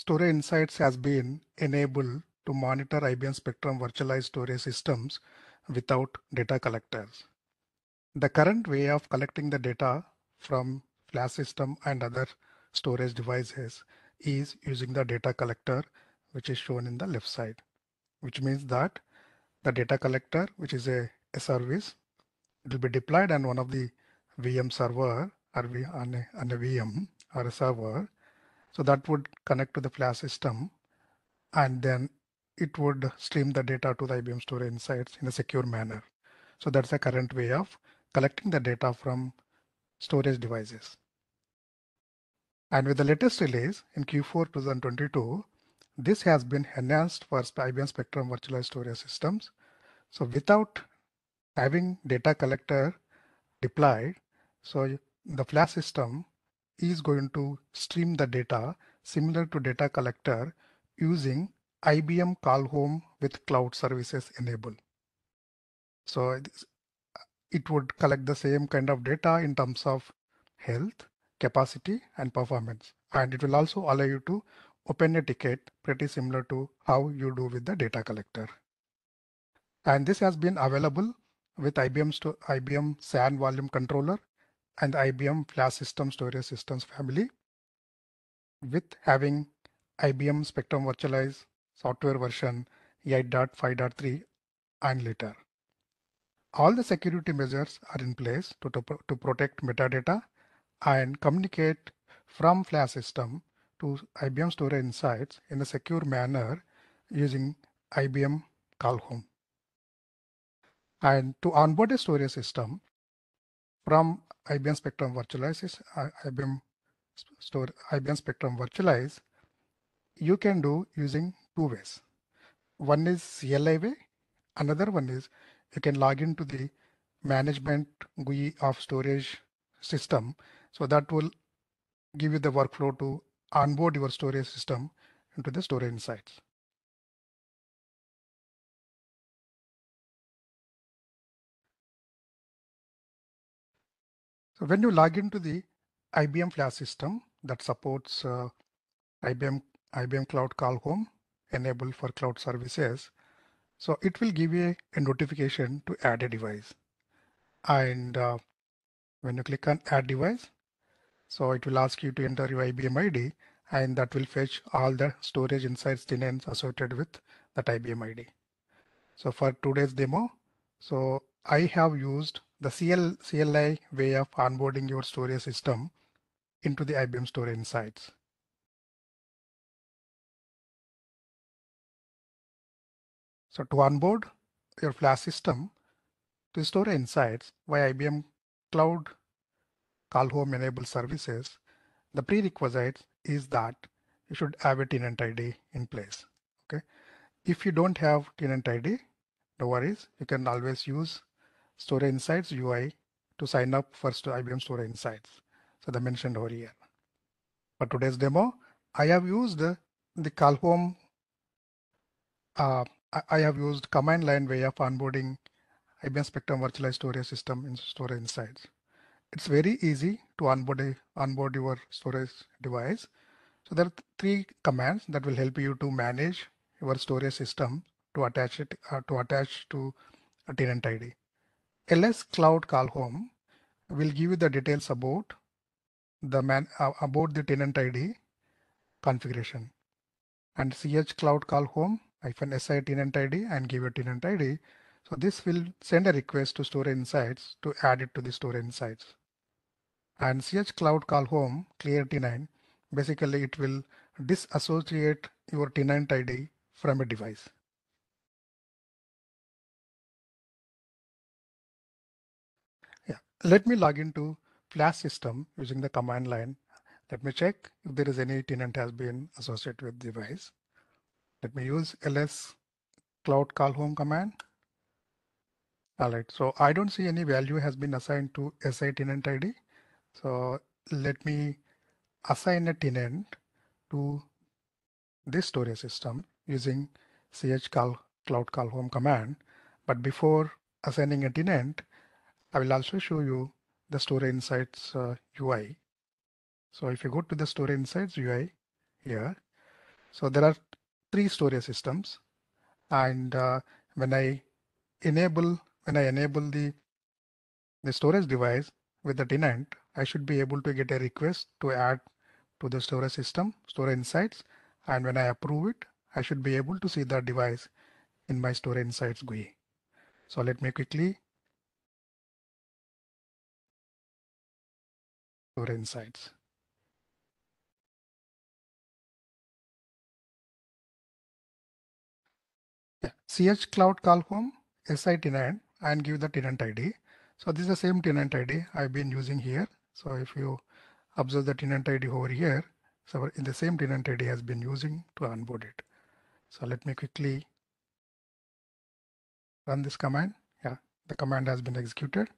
Storage Insights has been enabled to monitor IBM Spectrum virtualized storage systems without data collectors. The current way of collecting the data from flash system and other storage devices is using the data collector which is shown in the left side which means that the data collector which is a, a service it will be deployed on one of the VM server or on a, on a VM or a server so that would connect to the flash system and then it would stream the data to the IBM Storage Insights in a secure manner. So that's the current way of collecting the data from storage devices. And with the latest release in Q4 2022, this has been enhanced for IBM Spectrum virtualized storage systems. So without having data collector deployed, so the flash system is going to stream the data similar to data collector using IBM Call Home with cloud services enabled. So it would collect the same kind of data in terms of health, capacity, and performance. And it will also allow you to open a ticket pretty similar to how you do with the data collector. And this has been available with IBM, IBM SAN volume controller and IBM flash system storage systems family with having IBM Spectrum Virtualize software version 8.5.3 and later. All the security measures are in place to, to, to protect metadata and communicate from flash system to IBM Storage Insights in a secure manner using IBM Call Home. And to onboard a storage system from IBM Spectrum Virtualize, IBM, Store, IBM Spectrum Virtualize, you can do using two ways. One is CLI way, another one is you can log into the management GUI of storage system. So that will give you the workflow to onboard your storage system into the storage insights. So when you log into the IBM Flash system that supports uh, IBM IBM Cloud Call Home enabled for cloud services, so it will give you a, a notification to add a device. And uh, when you click on add device, so it will ask you to enter your IBM ID and that will fetch all the storage insights tenants associated with that IBM ID. So for today's demo, so I have used the CL, CLI way of onboarding your storage system into the IBM Storage Insights. So to onboard your flash system to store insights via IBM Cloud Call Home enabled services, the prerequisite is that you should have a tenant ID in place. Okay. If you don't have tenant ID, no worries. You can always use Storage Insights UI to sign up for IBM Storage Insights. So the mentioned over here. For today's demo, I have used the call home. Uh, I have used command line way of onboarding IBM Spectrum virtualized storage system in Storage Insights. It's very easy to onboard, a, onboard your storage device. So there are three commands that will help you to manage your storage system to attach it uh, to attach to a tenant ID. Ls cloud call home will give you the details about the man uh, about the tenant ID configuration. And ch cloud call home hyphen si tenant ID and give a tenant ID. So this will send a request to store Insights to add it to the store Insights. And ch cloud call home clear tenant basically it will disassociate your tenant id from a device let me log into flash system using the command line. Let me check if there is any tenant has been associated with device. Let me use ls cloud call home command. All right so i don't see any value has been assigned to si tenant id so let me assign a tenant to this storage system using ch call cloud call home command. But before assigning a tenant, I will also show you the storage insights uh, UI. So if you go to the storage insights UI here, So there are three storage systems. And uh, when I enable, when I enable the, the storage device with the tenant, I should be able to get a request to add to the storage system, storage insights. And when I approve it, I should be able to see the device in my storage insights GUI. So let me quickly storage insights. Yeah. ch cloud call home si tenant and give the tenant ID. So this is the same tenant ID I've been using here. So if you observe the tenant ID over here, so in the same tenant ID has been using to onboard it. So let me quickly run this command. Yeah, the command has been executed.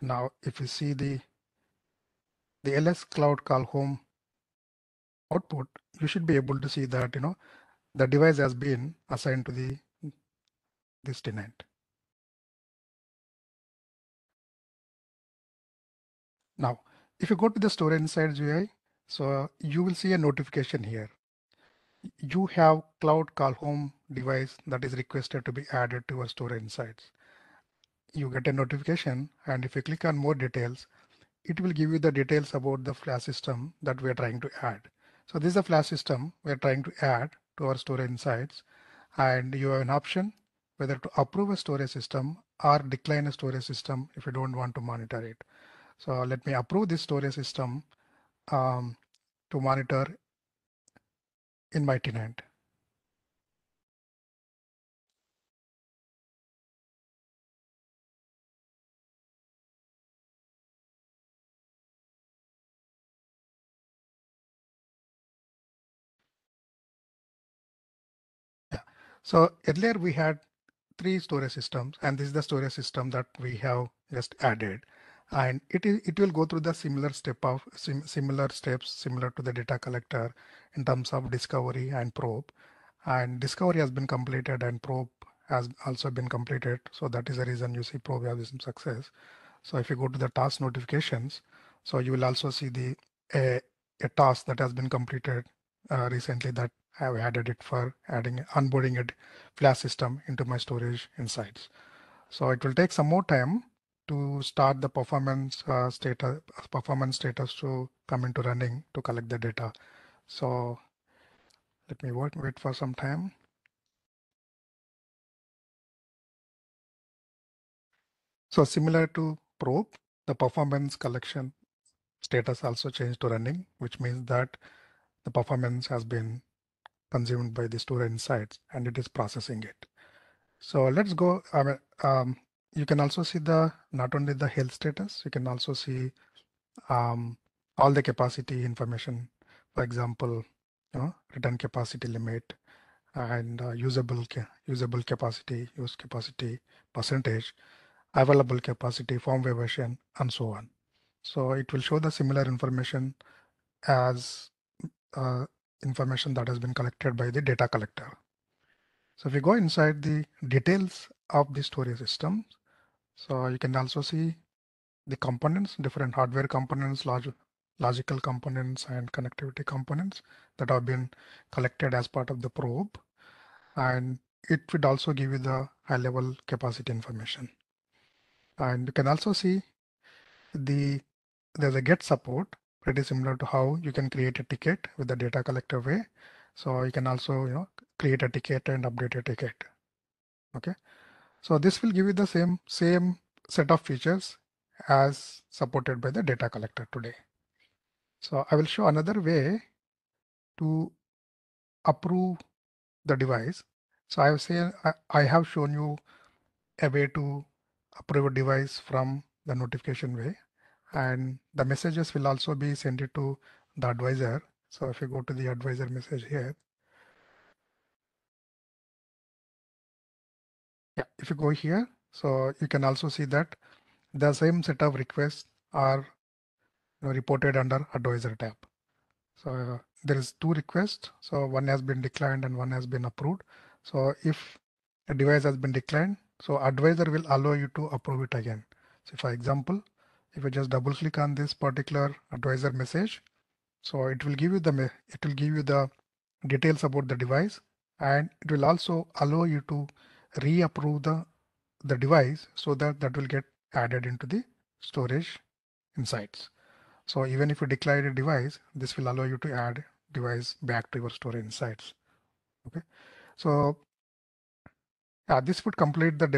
Now, if you see the the ls cloud call home output, you should be able to see that you know the device has been assigned to the this tenant. Now, if you go to the storage insights UI, so you will see a notification here. You have cloud call home device that is requested to be added to your storage insights. You get a notification and if you click on more details, it will give you the details about the flash system that we are trying to add. So this is a flash system we're trying to add to our storage insights and you have an option whether to approve a storage system or decline a storage system if you don't want to monitor it. So let me approve this storage system um, to monitor in my tenant. So earlier we had three storage systems and this is the storage system that we have just added. And it is it will go through the similar step of sim, similar steps similar to the data collector in terms of discovery and probe. And discovery has been completed and probe has also been completed. So that is the reason you see probe has some success. So if you go to the task notifications so you will also see the a, a task that has been completed uh, recently that I have added it for adding onboarding a flash system into my storage insights so it will take some more time to start the performance uh, status performance status to come into running to collect the data. So let me wait, wait for some time. So similar to probe, the performance collection status also changed to running, which means that the performance has been consumed by the store insights and it is processing it. So let's go. I mean, um, you can also see the not only the health status, you can also see um, all the capacity information. For example, you know, return capacity limit and uh, usable ca usable capacity, use capacity percentage, available capacity, firmware version, and so on. So it will show the similar information as uh, information that has been collected by the data collector. So if we go inside the details of the storage system, so you can also see the components, different hardware components, large, logical components and connectivity components that have been collected as part of the probe. And it would also give you the high level capacity information. And you can also see the there's a get support pretty similar to how you can create a ticket with the data collector way. So you can also you know create a ticket and update a ticket. Okay. So this will give you the same, same set of features as supported by the data collector today. So I will show another way to approve the device. So I have say I have shown you a way to approve a device from the notification way and the messages will also be sent to the advisor. So if you go to the advisor message here, Yeah, if you go here, so you can also see that the same set of requests are you know, reported under advisor tab. So uh, there is two requests. So one has been declined and one has been approved. So if a device has been declined, so advisor will allow you to approve it again. So for example, if you just double click on this particular advisor message, so it will give you the it will give you the details about the device and it will also allow you to reapprove the the device so that that will get added into the storage insights. So even if you declare a device, this will allow you to add device back to your storage insights. Okay, so yeah, this would complete the demo.